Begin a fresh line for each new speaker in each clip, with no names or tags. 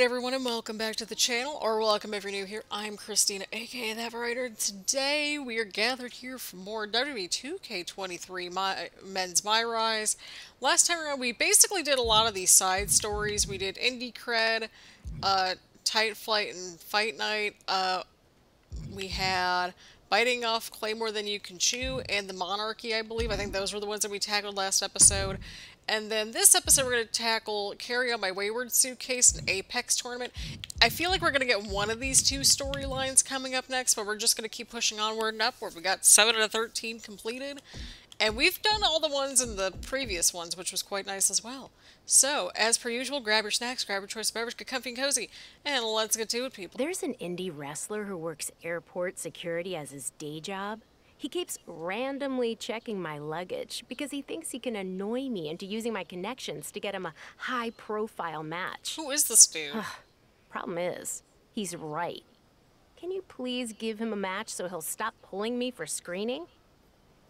Alright everyone and welcome back to the channel, or welcome if you're new here. I'm Christina, aka The Writer, and today we are gathered here for more WWE 2K23 My, Men's My Rise. Last time around we basically did a lot of these side stories. We did Indie Cred, uh, Tight Flight and Fight Night, uh, we had Biting Off Claymore Than You Can Chew, and the Monarchy, I believe. I think those were the ones that we tackled last episode. And then this episode, we're going to tackle Carry On My Wayward Suitcase and Apex Tournament. I feel like we're going to get one of these two storylines coming up next, but we're just going to keep pushing onward and upward. We got 7 out of 13 completed. And we've done all the ones in the previous ones, which was quite nice as well. So, as per usual, grab your snacks, grab your choice of beverage, get comfy and cozy, and let's get to it, people.
There's an indie wrestler who works airport security as his day job. He keeps randomly checking my luggage because he thinks he can annoy me into using my connections to get him a high profile match.
Who is this dude?
Problem is, he's right. Can you please give him a match so he'll stop pulling me for screening?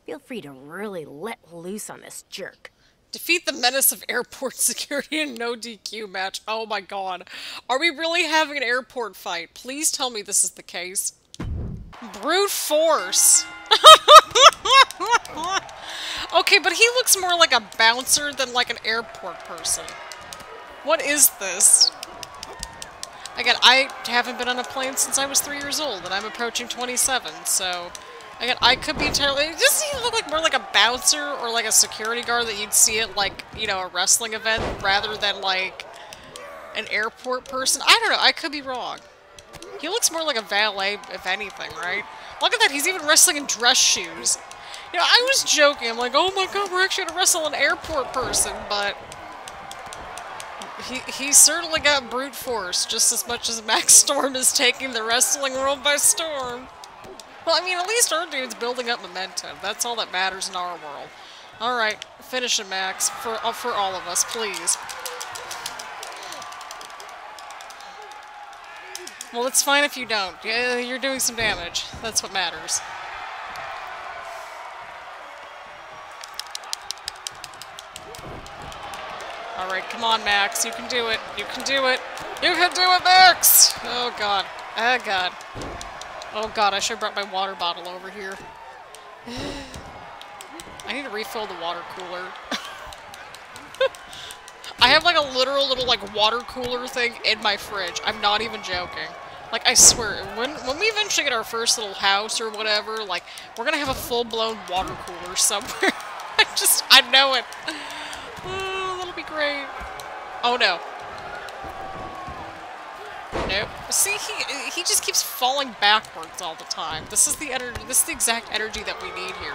Feel free to really let loose on this jerk.
Defeat the menace of airport security in no DQ match. Oh my god. Are we really having an airport fight? Please tell me this is the case. Brute force. okay, but he looks more like a bouncer than like an airport person. What is this? Again, I haven't been on a plane since I was three years old, and I'm approaching 27, so... Again, I could be entirely... Doesn't he look like more like a bouncer or like a security guard that you'd see at, like, you know, a wrestling event rather than, like, an airport person? I don't know. I could be wrong. He looks more like a valet, if anything, right? Look at that. He's even wrestling in dress shoes. You know, I was joking. I'm like, oh my god, we're actually going to wrestle an airport person, but... He, he certainly got brute force, just as much as Max Storm is taking the wrestling world by storm. Well, I mean, at least our dude's building up momentum. That's all that matters in our world. Alright, finish it, Max. For, uh, for all of us, please. Well, it's fine if you don't. You're doing some damage. That's what matters. Alright, come on, Max. You can do it. You can do it. You can do it, Max! Oh, God. Oh, God. Oh, God, I should have brought my water bottle over here. I need to refill the water cooler. I have, like, a literal little, like, water cooler thing in my fridge. I'm not even joking. Like, I swear, when, when we eventually get our first little house or whatever, like, we're gonna have a full-blown water cooler somewhere. I just, I know it. Oh, that'll be great. Oh, no. Nope. See, he he just keeps falling backwards all the time. This is the energy. This is the exact energy that we need here.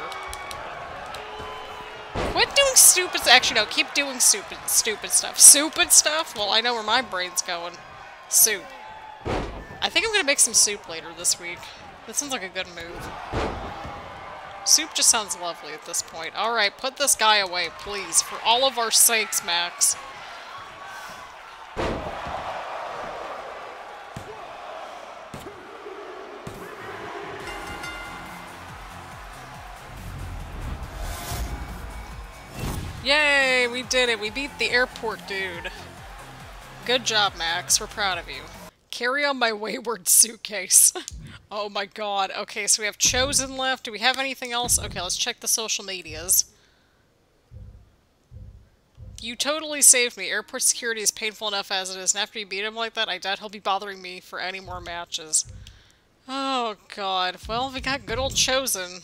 Quit doing stupid. Actually, no. Keep doing stupid, stupid stuff. Stupid stuff. Well, I know where my brain's going. Soup. I think I'm gonna make some soup later this week. That sounds like a good move. Soup just sounds lovely at this point. Alright, put this guy away, please. For all of our sakes, Max. Yay, we did it. We beat the airport dude. Good job, Max. We're proud of you. Carry on my wayward suitcase. oh my god. Okay, so we have Chosen left. Do we have anything else? Okay, let's check the social medias. You totally saved me. Airport security is painful enough as it is, and after you beat him like that, I doubt he'll be bothering me for any more matches. Oh god. Well, we got good old Chosen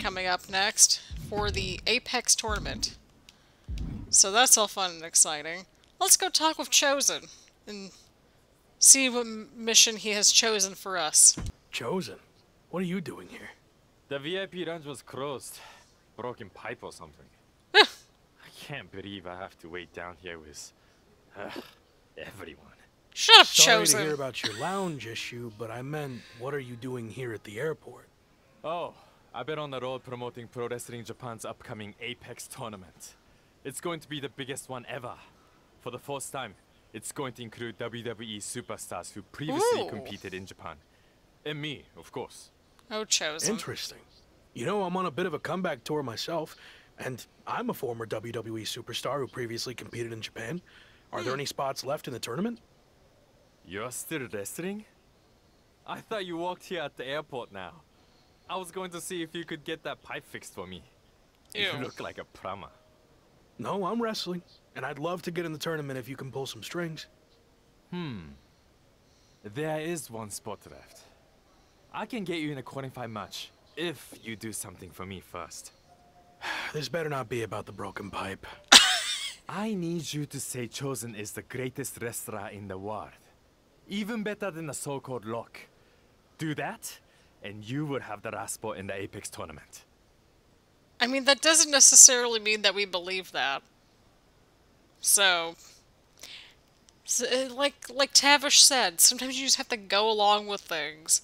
coming up next for the Apex tournament. So that's all fun and exciting. Let's go talk with Chosen and see what mission he has chosen for us.
Chosen? What are you doing here?
The VIP lounge was closed. Broken pipe or something. I can't believe I have to wait down here with uh, everyone.
Shut up,
Sorry
Chosen.
to hear about your lounge issue, but I meant, what are you doing here at the airport?
Oh, I've been on the road promoting Pro Wrestling Japan's upcoming Apex tournament. It's going to be the biggest one ever. For the first time, it's going to include WWE superstars who previously
Ooh.
competed in Japan. And me, of course.
Oh, Chosen.
Interesting. You know, I'm on a bit of a comeback tour myself, and I'm a former WWE superstar who previously competed in Japan. Are there hmm. any spots left in the tournament?
You're still wrestling? I thought you walked here at the airport now. I was going to see if you could get that pipe fixed for me. You look like a prama.
No, I'm wrestling, and I'd love to get in the tournament if you can pull some strings. Hmm.
There is one spot left. I can get you in a qualifying match if you do something for me first.
This better not be about the broken pipe.
I need you to say Chosen is the greatest wrestler in the world. Even better than the so-called Lock. Do that, and you would have the last spot in the Apex tournament.
I mean, that doesn't necessarily mean that we believe that. So, s- uh, like like Tavish said, sometimes you just have to go along with things.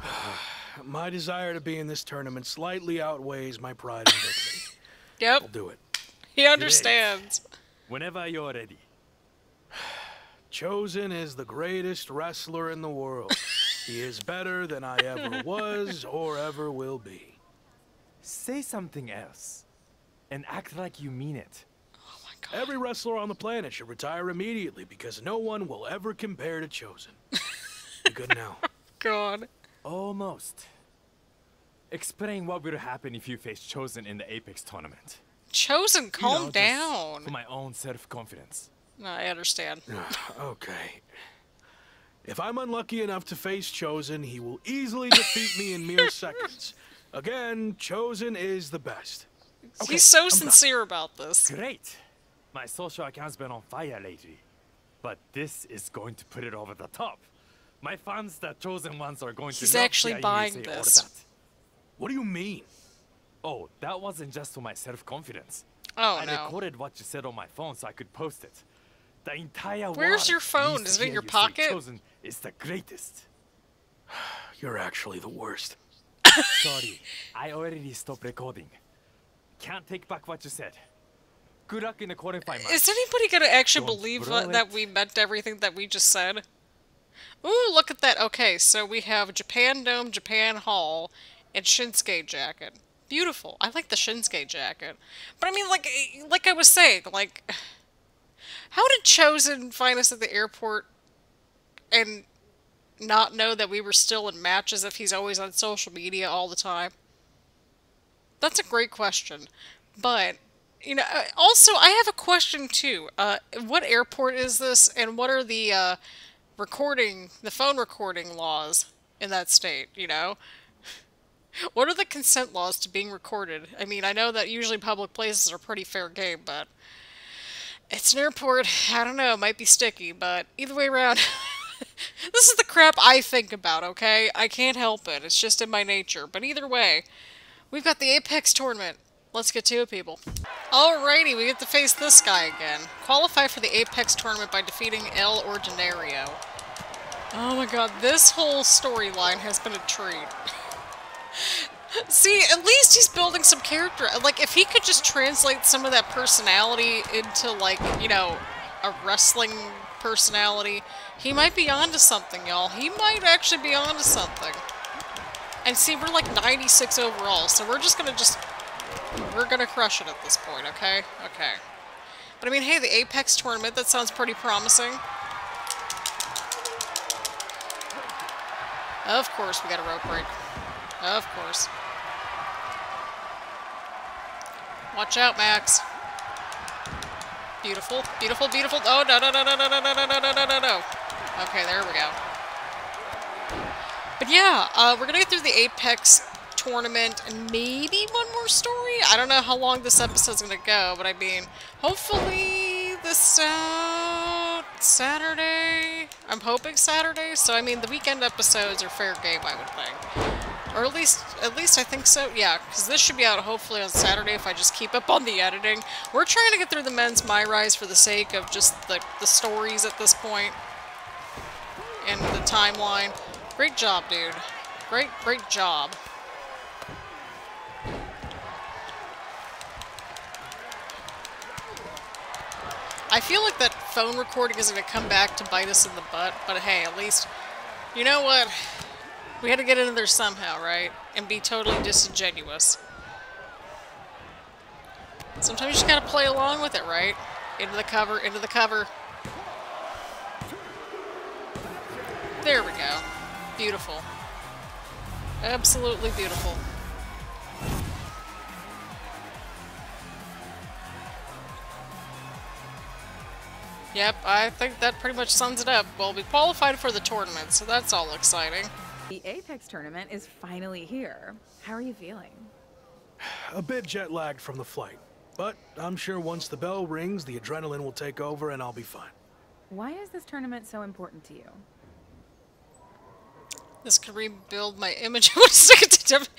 My desire to be in this tournament slightly outweighs my pride in victory.
Yep,
I'll do it.
he understands.
Whenever you're ready.
Chosen is the greatest wrestler in the world. he is better than I ever was or ever will be.
Say something else. And act like you mean it.
Oh my god.
Every wrestler on the planet should retire immediately because no one will ever compare to Chosen. You good now?
God.
Almost. Explain what would happen if you faced Chosen in the Apex tournament.
Chosen,
You
calm
know,
down.
For my own self-confidence.
No, I understand.
okay. If I'm unlucky enough to face Chosen, he will easily defeat me in mere seconds. Again, Chosen is the best. Okay,
He's so
I'm done.
sincere about this.
Great! My social account's been on fire lately. But this is going to put it over the top. My fans, the chosen ones, are going
He's
to love
actually
you
buying
say all
this.
that.
What do you mean?
Oh, that wasn't just for my self-confidence.
Oh
I
no.
recorded what you said on my phone so I could post it. The entire
Where's your phone? Is it in your pocket?
Chosen is the greatest.
You're actually the worst.
Sorry, I already stopped recording. Can't take back what you said. Good luck in the match.
Is anybody gonna actually
Don't
believe uh, that we meant everything that we just said? Ooh, look at that. Okay, so we have Japan Dome, Japan Hall, and Shinsuke jacket. Beautiful. I like the Shinsuke jacket. But I mean, like, like I was saying, like, how did Chosen find us at the airport and not know that we were still in matches if he's always on social media all the time? That's a great question. But, you know, uh, also, I have a question too. Uh, what airport is this, and what are the uh, recording, the phone recording laws in that state, you know? What are the consent laws to being recorded? I mean, I know that usually public places are pretty fair game, but it's an airport. I don't know, it might be sticky, but either way around, this is the crap I think about, okay? I can't help it. It's just in my nature. But either way, we've got the Apex tournament. Let's get to it, people. Alrighty, we get to face this guy again. Qualify for the Apex tournament by defeating El Ordinario. Oh my god, this whole storyline has been a treat. See, at least he's building some character. Like, if he could just translate some of that personality into, like, you know, a wrestling personality, he might be onto something, y'all. He might actually be onto something. And see, we're like 96 overall, so we're just gonna just... We're gonna crush it at this point, okay? Okay. But I mean, hey, the Apex tournament, that sounds pretty promising. Of course, we got a rope break. Of course. Watch out, Max. Beautiful, beautiful, beautiful. Oh, no, no, no, no, no, no, no, no, no, no, no, no. Okay, there we go. But yeah, uh, we're gonna get through the Apex tournament and maybe one more story. I don't know how long this episode's gonna go, but I mean, hopefully this out Saturday. I'm hoping Saturday. So I mean, the weekend episodes are fair game, I would think, or at least, at least I think so. Yeah, because this should be out hopefully on Saturday if I just keep up on the editing. We're trying to get through the men's My Rise for the sake of just the the stories at this point and the timeline. Great job, dude. Great, great job. I feel like that phone recording is going to come back to bite us in the butt, but hey, at least, you know what? We had to get in there somehow, right? And be totally disingenuous. Sometimes you just gotta play along with it, right? Into the cover, into the cover. There we go. Beautiful. Absolutely beautiful. Yep, I think that pretty much sums it up. We'll be qualified for the tournament, so that's all exciting.
The Apex tournament is finally here. How are you feeling?
A bit jet lagged from the flight. But I'm sure once the bell rings, the adrenaline will take over and I'll be fine.
Why is this tournament so important to you?
This could rebuild my image. I would stick it to W-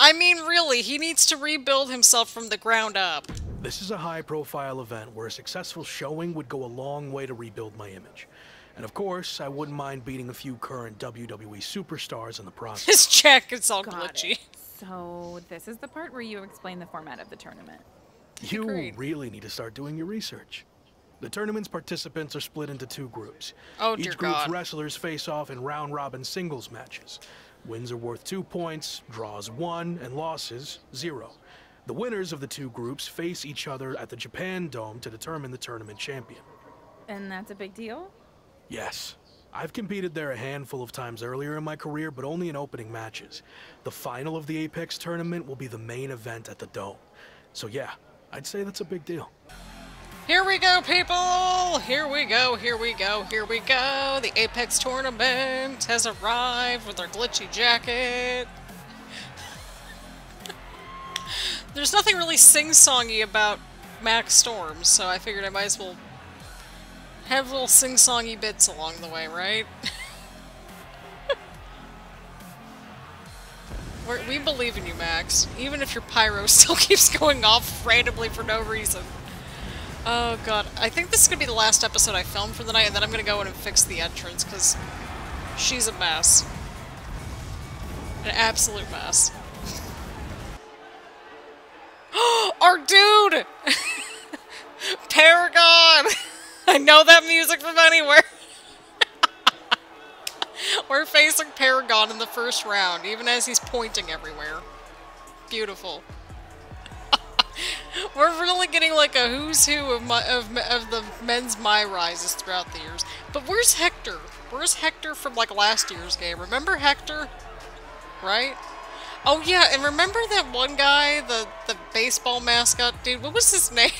I mean, really, he needs to rebuild himself from the ground up.
This is a high profile event where a successful showing would go a long way to rebuild my image. And of course, I wouldn't mind beating a few current WWE superstars in the process.
This check is all
Got
glitchy.
it. So this is the part where you explain the format of the tournament.
You
Agreed.
really need to start doing your research. The tournament's participants are split into two groups.
Oh, dear
Each group's
God.
wrestlers face off in round robin singles matches. Wins are worth two points, draws one, and losses zero. The winners of the two groups face each other at the Japan Dome to determine the tournament champion.
And that's a big deal?
Yes. I've competed there a handful of times earlier in my career, but only in opening matches. The final of the Apex tournament will be the main event at the Dome. So yeah, I'd say that's a big deal.
Here we go, people! Here we go, here we go, here we go. The Apex tournament has arrived with our glitchy jacket. There's nothing really sing-songy about Max Storm, so I figured I might as well have little sing-songy bits along the way, right? We believe in you, Max. Even if your pyro still keeps going off randomly for no reason. Oh god, I think this is gonna be the last episode I film for the night, and then I'm gonna go in and fix the entrance, because she's a mess. An absolute mess. Our dude! Know that music from anywhere. We're facing Paragon in the first round, even as he's pointing everywhere. Beautiful. We're really getting like a who's who of, my, of, of the men's My Rises throughout the years. But where's Hector? Where's Hector from like last year's game? Remember Hector? Right? Oh yeah, and remember that one guy, the, the baseball mascot dude? What was his name?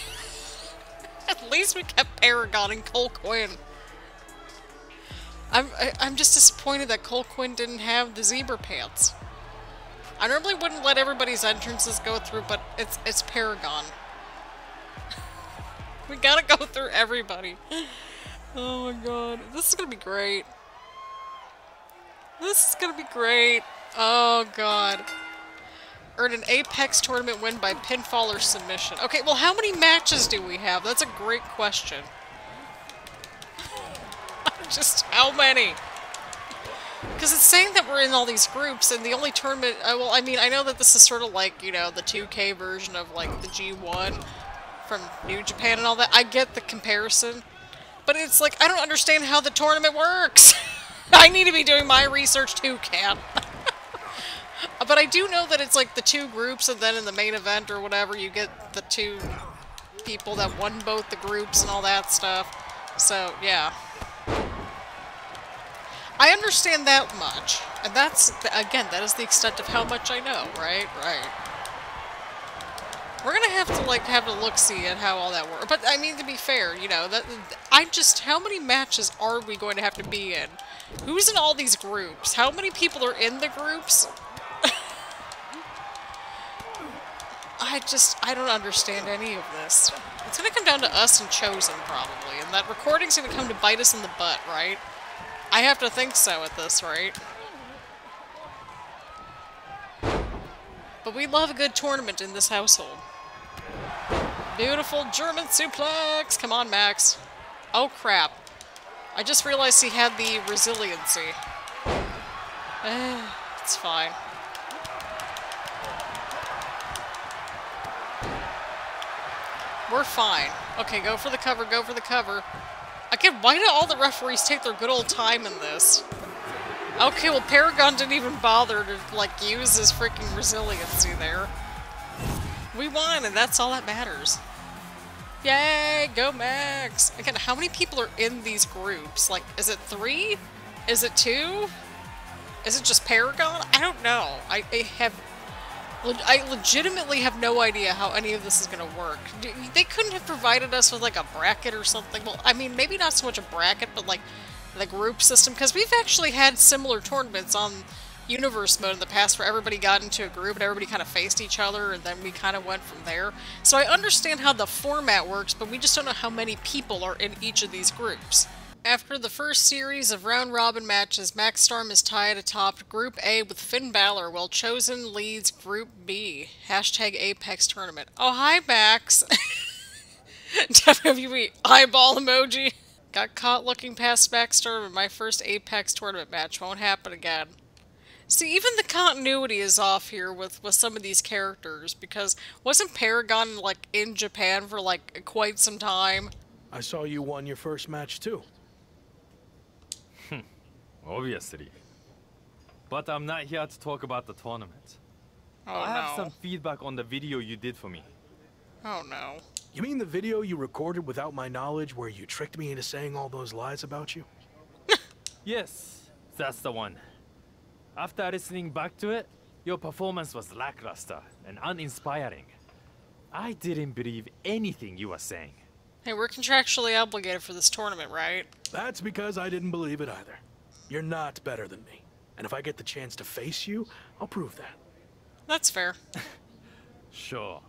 At least we kept Paragon and Cole Quinn. I'm I, I'm just disappointed that Cole Quinn didn't have the zebra pants. I normally wouldn't let everybody's entrances go through, but it's it's Paragon. we gotta go through everybody. Oh my god, this is gonna be great. This is gonna be great. Oh god. Earn an Apex tournament win by pinfall or submission. Okay, well how many matches do we have? That's a great question. Just how many? Because it's saying that we're in all these groups, and the only tournament. Uh, well, I mean, I know that this is sort of like, you know, the 2K version of, like, the G1 from New Japan and all that. I get the comparison. But it's like, I don't understand how the tournament works. I need to be doing my research too, Kat. but I do know that it's like the two groups, and then in the main event or whatever, you get the two people that won both the groups and all that stuff. So, yeah. I understand that much. And that's, again, that is the extent of how much I know, right? Right. We're gonna have to, like, have a look-see at how all that works. But, I mean, to be fair, you know, that I just, how many matches are we going to have to be in? Who's in all these groups? How many people are in the groups? I just, I don't understand any of this. It's gonna come down to us and Chosen, probably, and that recording's gonna come to bite us in the butt, right? I have to think so at this rate. But we love a good tournament in this household. Beautiful German suplex! Come on, Max. Oh, crap. I just realized he had the resiliency. Eh, it's fine. We're fine. Okay, go for the cover, go for the cover. Again, why do all the referees take their good old time in this? Okay, well, Paragon didn't even bother to, like, use his freaking resiliency there. We won, and that's all that matters. Yay, go Max! Again, how many people are in these groups? Like, is it three? Is it two? Is it just Paragon? I don't know. I, I have I legitimately have no idea how any of this is going to work. They couldn't have provided us with like a bracket or something. Well, I mean, maybe not so much a bracket, but like the group system, because we've actually had similar tournaments on universe mode in the past where everybody got into a group and everybody kind of faced each other and then we kind of went from there. So I understand how the format works, but we just don't know how many people are in each of these groups. After the first series of round-robin matches, Max Storm is tied atop Group A with Finn Balor, while Chosen leads Group B. Hashtag Apex Tournament. Oh, hi, Max! WWE eyeball emoji. Got caught looking past Max Storm in my first Apex Tournament match. Won't happen again. See, even the continuity is off here with, with some of these characters, because wasn't Paragon, like, in Japan for, like, quite some time?
I saw you won your first match, too.
Obviously. But I'm not here to talk about the tournament.
Oh,
I have
no.
some feedback on the video you did for me.
Oh, no.
You mean the video you recorded without my knowledge where you tricked me into saying all those lies about you?
Yes, that's the one. After listening back to it, your performance was lackluster and uninspiring. I didn't believe anything you were saying.
Hey, we're contractually obligated for this tournament, right?
That's because I didn't believe it either. You're not better than me. And if I get the chance to face you, I'll prove that.
That's fair.
Sure.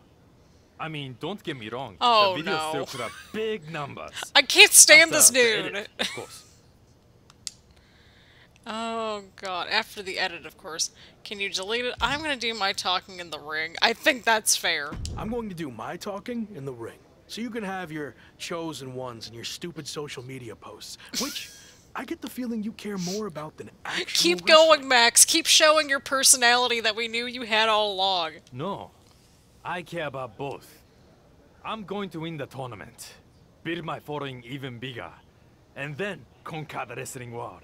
I mean, don't get me wrong.
Oh,
the video
no.
still put up big numbers.
I can't stand this
After the
dude.
edit, of course.
Oh god, after the edit, of course. Can you delete it? I'm gonna do my talking in the ring. I think that's fair.
I'm going to do my talking in the ring. So you can have your chosen ones and your stupid social media posts, which I get the feeling you care more about than actual
Keep
wrestling.
going, Max. Keep showing your personality that we knew you had all along.
No, I care about both. I'm going to win the tournament, build my following even bigger, and then conquer the wrestling world.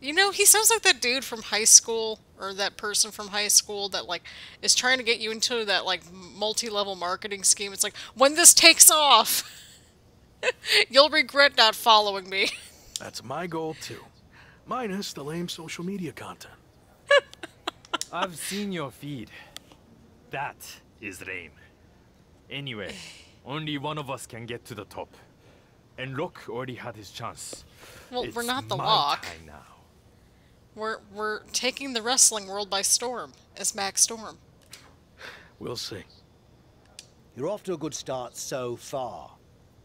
You know, he sounds like that dude from high school, or that person from high school that, like, is trying to get you into that, like, multi-level marketing scheme. It's like, when this takes off, you'll regret not following me.
That's my goal too. Minus the lame social media content.
I've seen your feed. That is lame. Anyway, only one of us can get to the top. And Lock already had his chance.
Well, we're not the
my
Lock.
time now.
We're, we're taking the wrestling world by storm, as Max Storm.
We'll see.
You're off to a good start so far.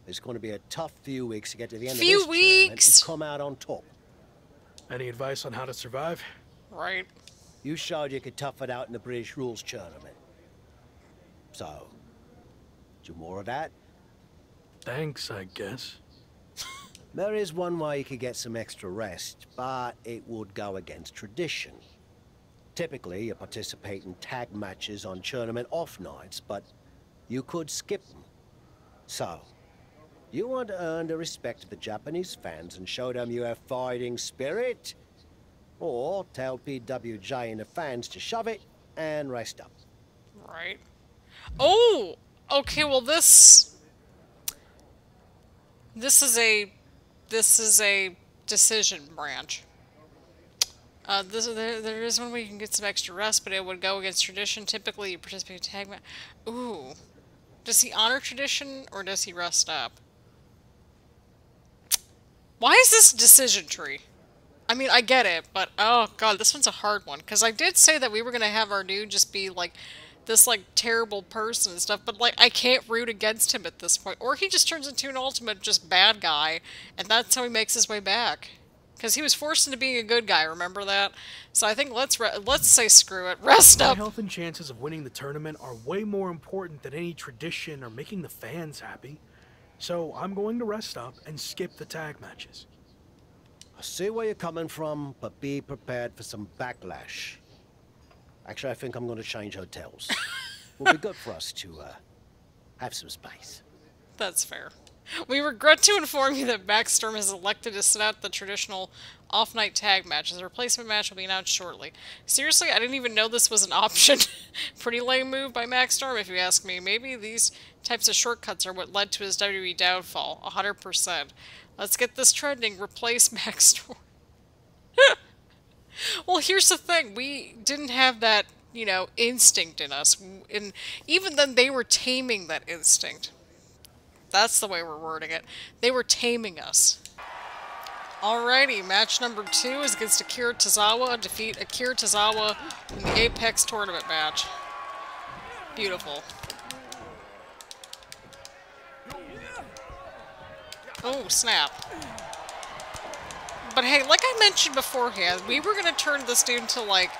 It's going to be a tough few weeks to get to the end
Few
of this tournament
weeks?
and come out on top.
Any advice on how to survive?
Right?
You showed you could tough it out in the British Rules tournament. So, do more of that.
Thanks, I guess.
There is one way you could get some extra rest, but it would go against tradition. Typically, you participate in tag matches on tournament off nights, but you could skip them. So, you want to earn the respect of the Japanese fans and show them you have fighting spirit? Or tell PWJ and the fans to shove it and rest up.
Right. Oh! Okay, well this... This is a... This is a decision branch. Uh, this, there, there is one where you can get some extra rest, but it would go against tradition. Typically, you participate in tag match. Ooh. Does he honor tradition, or does he rest up? Why is this decision tree? I mean, I get it, but oh god, this one's a hard one. Because I did say that we were going to have our dude just be like this like terrible person and stuff, but like I can't root against him at this point. Or he just turns into an ultimate just bad guy, and that's how he makes his way back. Because he was forced into being a good guy, remember that? So I think let's re- let's say screw it, rest
My
up.
health and chances of winning the tournament are way more important than any tradition or making the fans happy. So I'm going to rest up and skip the tag matches.
I see where you're coming from, but be prepared for some backlash. Actually, I think I'm going to change hotels. It'll be good for us to uh, have some space.
That's fair. We regret to inform you that Max Storm has elected to sit out the traditional off-night tag matches. The replacement match will be announced shortly. Seriously, I didn't even know this was an option. Pretty lame move by Max Storm, if you ask me. Maybe these types of shortcuts are what led to his WWE downfall. 100%. Let's get this trending. Replace Max Storm. Well, here's the thing. We didn't have that, you know, instinct in us. And even then, they were taming that instinct. That's the way we're wording it. They were taming us. Alrighty, match number two is against Akira Tozawa. Defeat Akira Tozawa in the Apex tournament match. Beautiful. Oh, snap. But hey, like I mentioned beforehand, we were going to turn this dude into, like,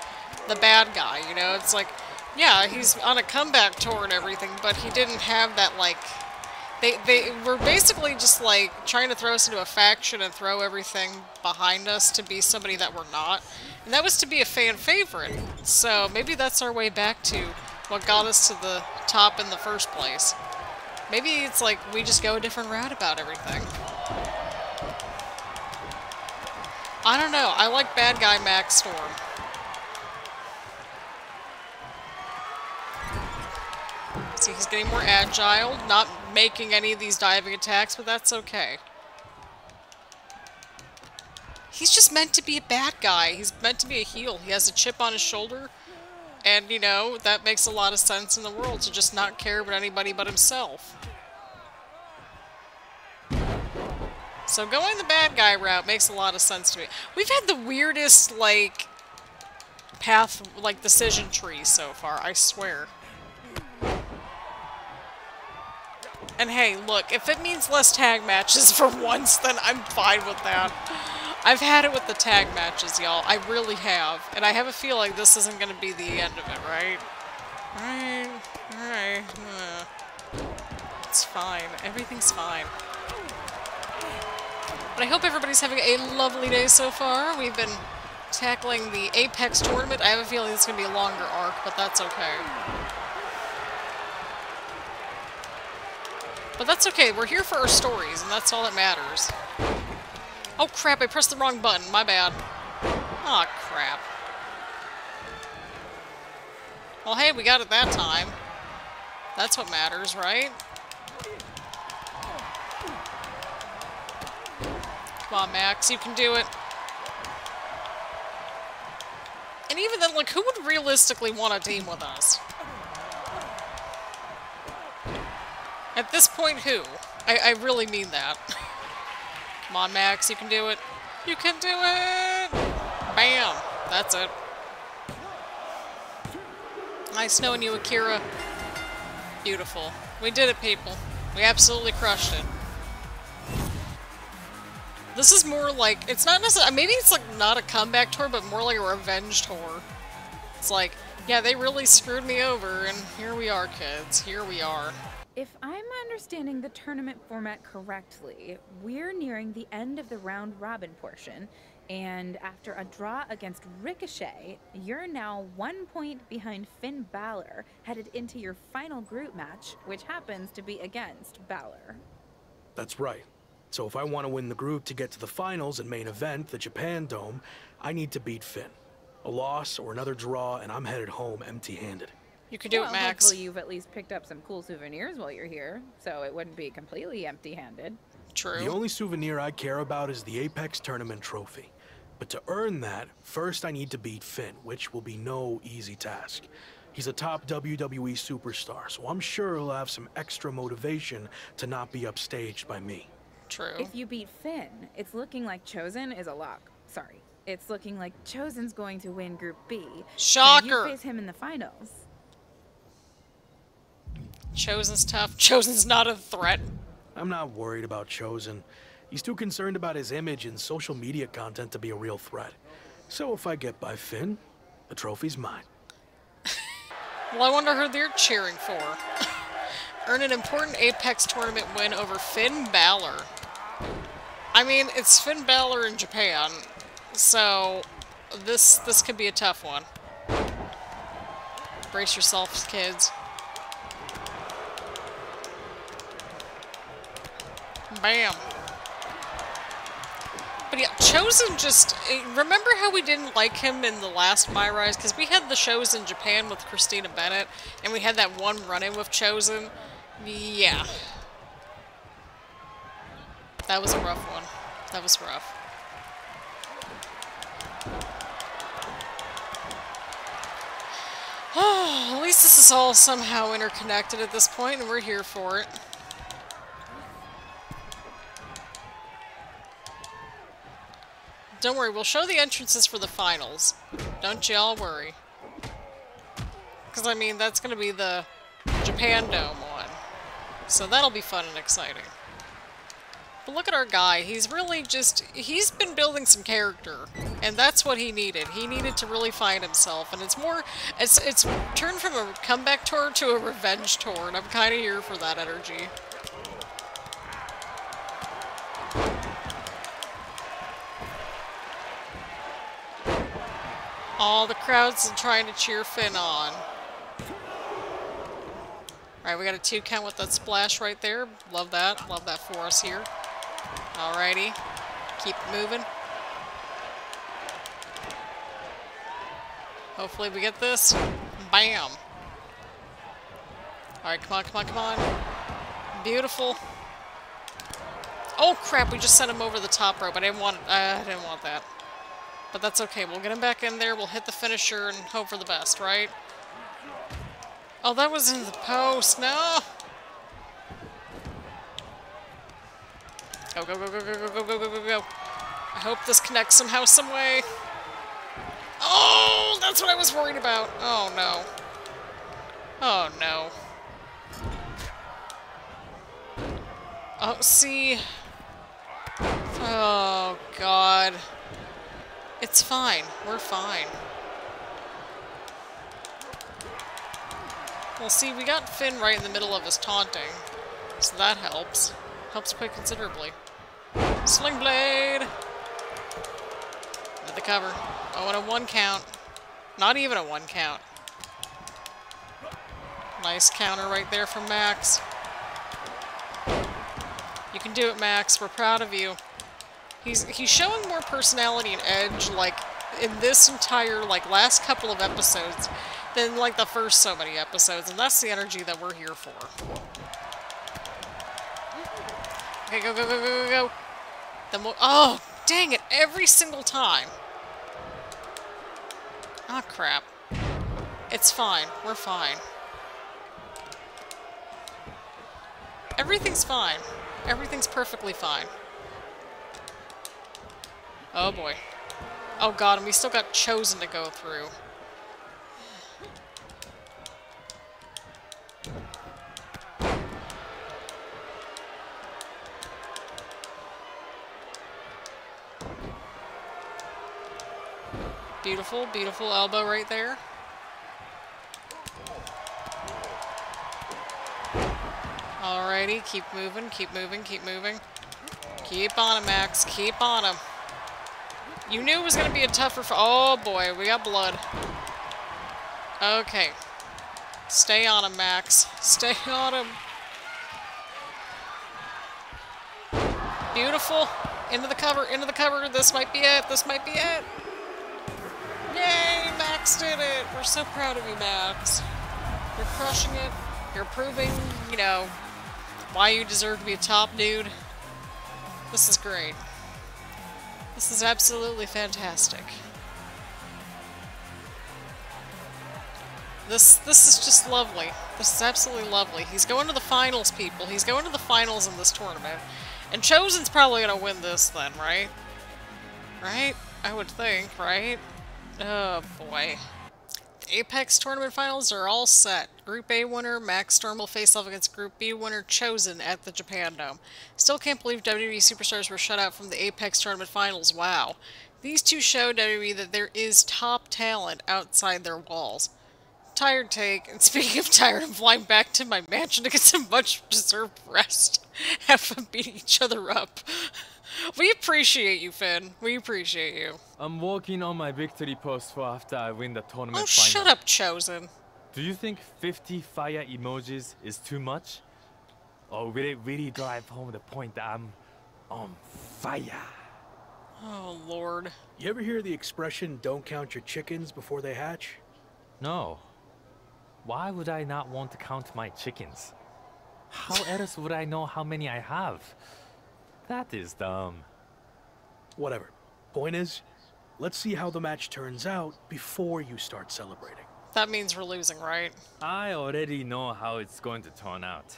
the bad guy, you know? It's like, yeah, he's on a comeback tour and everything, but he didn't have that, like... They, they were basically just, like, trying to throw us into a faction and throw everything behind us to be somebody that we're not. And that was to be a fan favorite. So maybe that's our way back to what got us to the top in the first place. Maybe it's like we just go a different route about everything. I don't know. I like bad guy Max Storm. He's getting more agile, not making any of these diving attacks, but that's okay. He's just meant to be a bad guy. He's meant to be a heel. He has a chip on his shoulder, and, you know, that makes a lot of sense in the world to just not care about anybody but himself. So going the bad guy route makes a lot of sense to me. We've had the weirdest, like, path, like, decision tree so far, I swear. And hey, look, if it means less tag matches for once, then I'm fine with that. I've had it with the tag matches, y'all. I really have. And I have a feeling this isn't going to be the end of it, right? Alright. Alright. It's fine. Everything's fine. But I hope everybody's having a lovely day so far. We've been tackling the Apex tournament. I have a feeling it's going to be a longer arc, but that's okay. But that's okay. We're here for our stories, and that's all that matters. Oh crap, I pressed the wrong button. My bad. Aw, oh, crap. Well, hey, we got it that time. That's what matters, right? Come on, Max, you can do it. And even then, like, who would realistically want to team with us? At this point, who? I, I really mean that. Come on, Max, you can do it. You can do it! Bam! That's it. Nice knowing you, Akira. Beautiful. We did it, people. We absolutely crushed it. This is more like, it's not necessarily, maybe it's like not a comeback tour, but more like a revenge tour. It's like, yeah, they really screwed me over, and here we are, kids. Here we are.
If I'm understanding the tournament format correctly, we're nearing the end of the round robin portion, and after a draw against Ricochet, you're now one point behind Finn Balor, headed into your final group match, which happens to be against Balor.
That's right. So if I want to win the group to get to the finals and main event, the Japan Dome, I need to beat Finn. A loss or another draw, and I'm headed home empty-handed.
You can do
well,
it, Max.
Hopefully you've at least picked up some cool souvenirs while you're here, so it wouldn't be completely empty-handed.
True.
The only souvenir I care about is the Apex Tournament trophy. But to earn that, first I need to beat Finn, which will be no easy task. He's a top WWE superstar, so I'm sure he'll have some extra motivation to not be upstaged by me.
True.
If you beat Finn, it's looking like Chosen is a lock. Sorry. It's looking like Chosen's going to win Group B.
Shocker!
So you face him in the finals.
Chosen's tough. Chosen's not a threat.
I'm not worried about Chosen. He's too concerned about his image and social media content to be a real threat. So if I get by Finn, the trophy's mine.
well, I wonder who they're cheering for. Earn an important Apex tournament win over Finn Balor. I mean, it's Finn Balor in Japan, so this this could be a tough one. Brace yourselves, kids. Bam. But yeah, Chosen just... Eh, remember how we didn't like him in the last My Rise? Because we had the shows in Japan with Christina Bennett, and we had that one run-in with Chosen. Yeah. That was a rough one. That was rough. at least this is all somehow interconnected at this point, and we're here for it. Don't worry, we'll show the entrances for the finals. Don't y'all worry. Because, I mean, that's going to be the Japan Dome one. So that'll be fun and exciting. But look at our guy. He's really just... He's been building some character. And that's what he needed. He needed to really find himself. And it's more... It's, it's turned from a comeback tour to a revenge tour. And I'm kind of here for that energy. All the crowd's are trying to cheer Finn on. Alright, we got a two count with that splash right there. Love that. Love that for us here. Alrighty. Keep moving. Hopefully we get this. Bam! Alright, come on, come on, come on. Beautiful. Oh crap, we just sent him over the top rope. I didn't want uh, I didn't want that. But that's okay. We'll get him back in there. We'll hit the finisher and hope for the best, right? Oh, that was in the post. No! Go, go, go, go, go, go, go, go, go, go, go. I hope this connects somehow, some way. Oh, that's what I was worried about. Oh, no. Oh, no. Oh, see. Oh, God. It's fine. We're fine. Well, see, we got Finn right in the middle of his taunting, so that helps. Helps quite considerably. Sling Blade! With the cover. Oh, and a one count. Not even a one count. Nice counter right there from Max. You can do it, Max. We're proud of you. He's he's showing more personality and edge, like, in this entire, like, last couple of episodes than, like, the first so many episodes, and that's the energy that we're here for. Okay, go, go, go, go, go, go. The mo oh, dang it, every single time. Ah, oh, crap. It's fine. We're fine. Everything's fine. Everything's perfectly fine. Oh boy. Oh god, and we still got Chosen to go through. Beautiful, beautiful elbow right there. Alrighty, keep moving, keep moving, keep moving. Keep on him, Max. Keep on him. You knew it was going to be a tougher... Oh, boy. We got blood. Okay. Stay on him, Max. Stay on him. Beautiful. Into the cover. Into the cover. This might be it. This might be it. Max did it. We're so proud of you, Max. You're crushing it. You're proving, you know, why you deserve to be a top dude. This is great. This is absolutely fantastic. This this is just lovely. This is absolutely lovely. He's going to the finals, people. He's going to the finals in this tournament. And Chosen's probably going to win this then, right? Right? I would think, right? Oh, boy. The Apex tournament finals are all set. Group A winner, Max Storm will face off against Group B winner, Chosen, at the Japan Dome. Still can't believe WWE superstars were shut out from the Apex tournament finals. Wow. These two show WWE that there is top talent outside their walls. Tired take, and speaking of tired, I'm flying back to my mansion to get some much deserved rest. Fun beating each other up. We appreciate you, Finn. We appreciate you.
I'm working on my victory post for after I win the tournament
oh,
final.
shut up, Chosen.
Do you think 50 fire emojis is too much? Or will it really drive home the point that I'm on fire?
Oh, Lord.
You ever hear the expression, don't count your chickens before they hatch?
No. Why would I not want to count my chickens? How else would I know how many I have? That is dumb.
Whatever. Point is, let's see how the match turns out before you start celebrating.
That means we're losing, right?
I already know how it's going to turn out.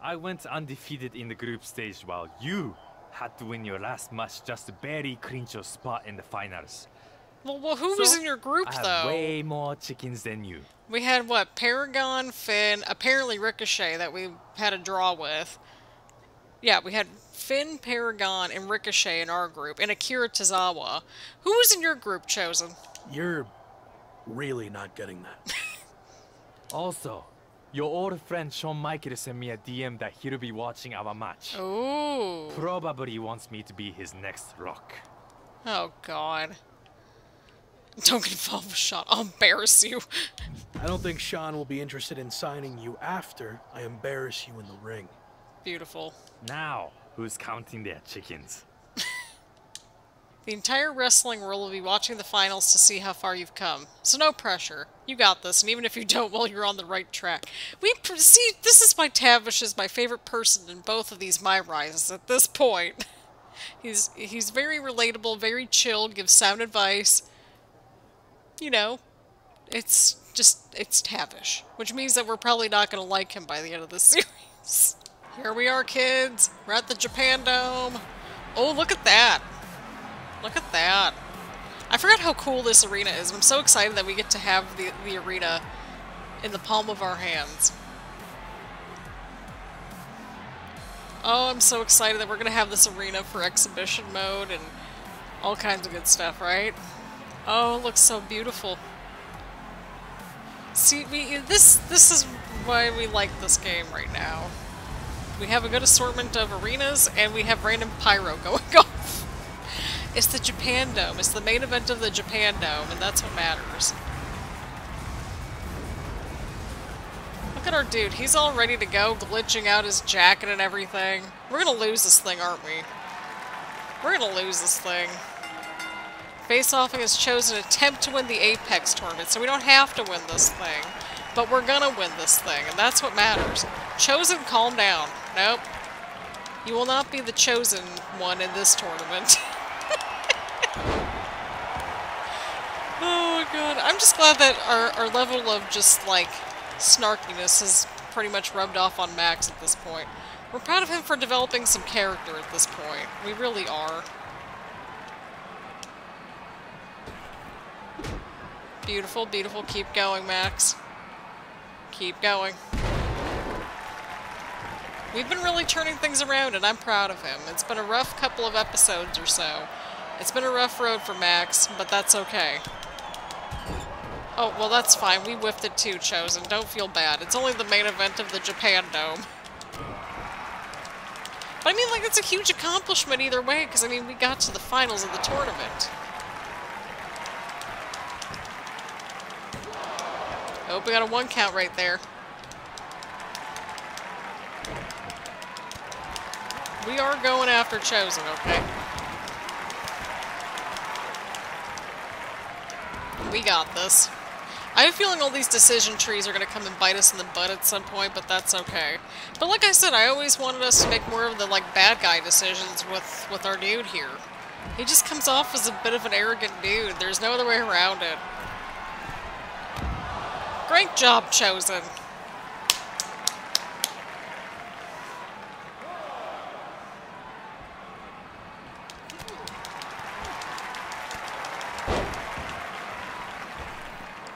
I went undefeated in the group stage while you had to win your last match just to barely clinch your spot in the finals.
Well, well who was in your group,
I have
though?
way more chickens than you.
We had, what, Paragon, Finn, apparently Ricochet that we had a draw with. Yeah, we had Finn, Paragon, and Ricochet in our group, and Akira Tozawa. Who was in your group, Chosen?
You're really not getting that.
Also, your old friend Shawn Michaels sent me a DM that he'll be watching our match.
Ooh.
Probably wants me to be his next rock.
Oh, God. Don't get involved with Shawn. I'll embarrass you.
I don't think Shawn will be interested in signing you after I embarrass you in the ring.
Beautiful.
Now, who's counting their chickens?
The entire wrestling world will be watching the finals to see how far you've come. So no pressure. You got this, and even if you don't, well, you're on the right track. We see. This is why Tavish is my favorite person in both of these MyRises at this point. He's he's very relatable, very chill, gives sound advice. You know, it's just it's Tavish, which means that we're probably not going to like him by the end of the series. Here we are, kids. We're at the Japan Dome. Oh, look at that. Look at that. I forgot how cool this arena is. I'm so excited that we get to have the, the arena in the palm of our hands. Oh, I'm so excited that we're going to have this arena for exhibition mode and all kinds of good stuff, right? Oh, it looks so beautiful. See, we this this is why we like this game right now. We have a good assortment of arenas, and we have random pyro going off. It's the Japan Dome. It's the main event of the Japan Dome, and that's what matters. Look at our dude. He's all ready to go, glitching out his jacket and everything. We're gonna lose this thing, aren't we? We're gonna lose this thing. Face-offing has chosen to attempt to win the Apex tournament, so we don't have to win this thing. But we're gonna win this thing, and that's what matters. Chosen, calm down. Nope. You will not be the chosen one in this tournament. oh my god. I'm just glad that our, our level of just, like, snarkiness has pretty much rubbed off on Max at this point. We're proud of him for developing some character at this point. We really are. Beautiful, beautiful. Keep going, Max. Keep going. We've been really turning things around, and I'm proud of him. It's been a rough couple of episodes or so. It's been a rough road for Max, but that's okay. Oh, well, that's fine. We whiffed it too, Chosen. Don't feel bad. It's only the main event of the Japan Dome. But I mean, like, it's a huge accomplishment either way, because, I mean, we got to the finals of the tournament. Oh, we got a one count right there. We are going after Chosen, okay? We got this. I have a feeling all these decision trees are going to come and bite us in the butt at some point, but that's okay. But like I said, I always wanted us to make more of the, like, bad guy decisions with, with our dude here. He just comes off as a bit of an arrogant dude. There's no other way around it. Great job, Chosen.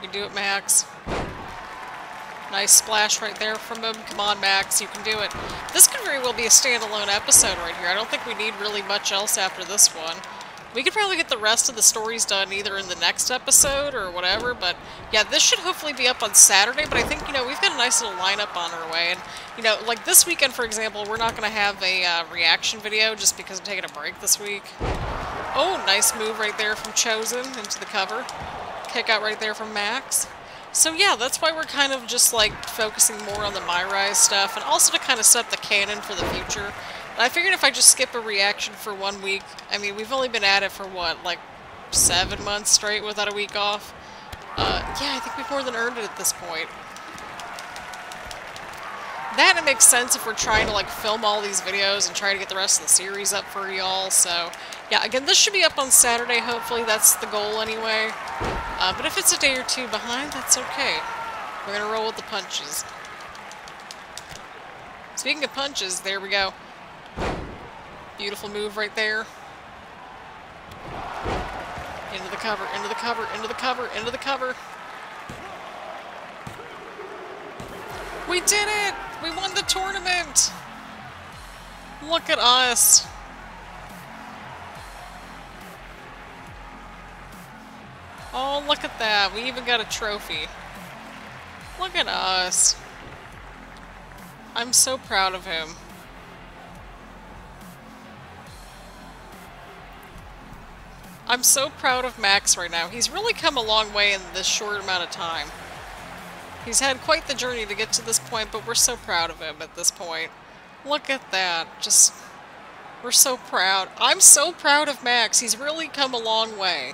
You do it, Max. Nice splash right there from him. Come on, Max, you can do it. This could very well be a standalone episode right here. I don't think we need really much else after this one. We could probably get the rest of the stories done either in the next episode or whatever, but yeah, this should hopefully be up on Saturday, but I think, you know, we've got a nice little lineup on our way, and, you know, like this weekend, for example, we're not going to have a uh, reaction video just because I'm taking a break this week. Oh, nice move right there from Chosen into the cover. Kick out right there from Max. So yeah, that's why we're kind of just like focusing more on the MyRise stuff and also to kind of set the canon for the future. And I figured if I just skip a reaction for one week, I mean, we've only been at it for what, like seven months straight without a week off? Uh, yeah, I think we've more than earned it at this point. That makes sense if we're trying to like film all these videos and try to get the rest of the series up for y'all. So yeah, again, this should be up on Saturday. Hopefully, that's the goal anyway. Uh, but if it's a day or two behind, that's okay. We're gonna roll with the punches. Speaking of punches, there we go. Beautiful move right there. Into the cover, into the cover, into the cover, into the cover. We did it! We won the tournament! Look at us! Oh, look at that. We even got a trophy. Look at us. I'm so proud of him. I'm so proud of Max right now. He's really come a long way in this short amount of time. He's had quite the journey to get to this point, but we're so proud of him at this point. Look at that. Just, we're so proud. I'm so proud of Max. He's really come a long way.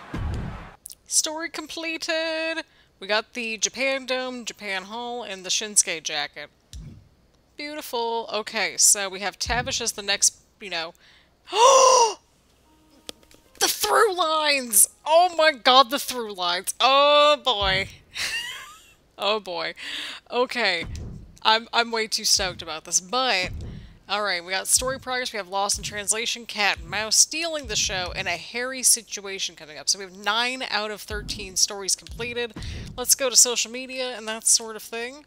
Story completed! We got the Japan Dome, Japan Hall, and the Shinsuke jacket. Beautiful. Okay, so we have Tavish as the next, you know... the through lines! Oh my god, the through lines. Oh boy. oh boy. Okay. I'm, I'm way too stoked about this, but... Alright, we got story progress, we have Lost in Translation, Cat and Mouse stealing the show, and a hairy situation coming up. So we have 9 out of 13 stories completed. Let's go to social media and that sort of thing.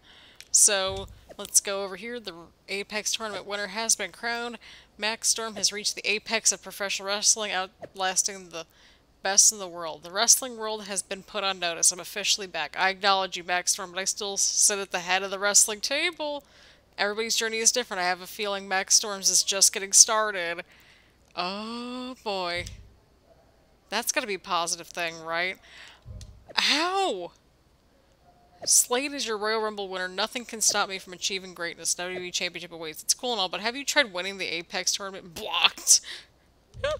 So, let's go over here. The Apex Tournament winner has been crowned. Max Storm has reached the apex of professional wrestling, outlasting the best in the world. The wrestling world has been put on notice. I'm officially back. I acknowledge you, Max Storm, but I still sit at the head of the wrestling table. Everybody's journey is different. I have a feeling Max Storms is just getting started. Oh, boy. That's got to be a positive thing, right? How? Slade is your Royal Rumble winner. Nothing can stop me from achieving greatness. WWE Championship awaits. It's cool and all, but have you tried winning the Apex tournament? Blocked.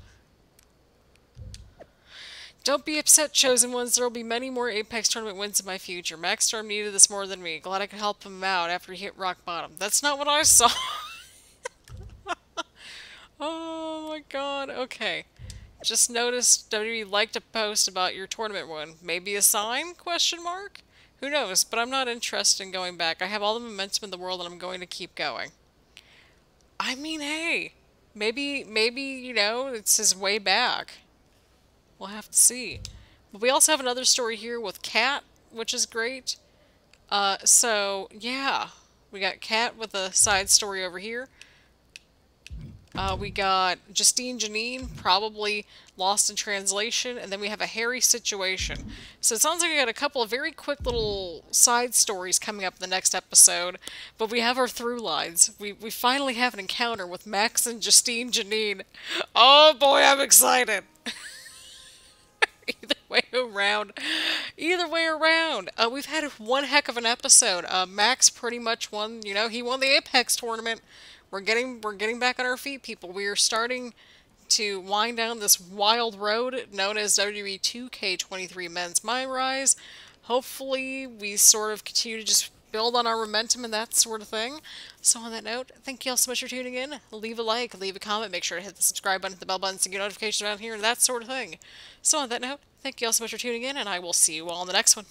Don't be upset, chosen ones. There will be many more Apex tournament wins in my future. Max Storm needed this more than me. Glad I could help him out after he hit rock bottom. That's not what I saw. oh my god. Okay. Just noticed WWE liked a post about your tournament win. Maybe a sign? Question mark? Who knows? But I'm not interested in going back. I have all the momentum in the world and I'm going to keep going. I mean, hey. Maybe, maybe, you know, it's his way back. We'll have to see. But we also have another story here with Kat, which is great. Uh, so, yeah. We got Kat with a side story over here. Uh, we got Justine Janine, probably lost in translation, and then we have a hairy situation. So it sounds like we got a couple of very quick little side stories coming up in the next episode, but we have our through lines. We, we finally have an encounter with Max and Justine Janine. Oh boy, I'm excited! Either way around. Either way around. Uh, we've had one heck of an episode. Uh, Max pretty much won, you know, he won the Apex tournament. We're getting we're getting back on our feet, people. We are starting to wind down this wild road known as WWE 2K23 Men's MyRise. Hopefully, we sort of continue to just build on our momentum and that sort of thing. So on that note, thank you all so much for tuning in. Leave a like, leave a comment, make sure to hit the subscribe button, hit the bell button to get notifications around here, and that sort of thing. So on that note, thank you all so much for tuning in, and I will see you all in the next one.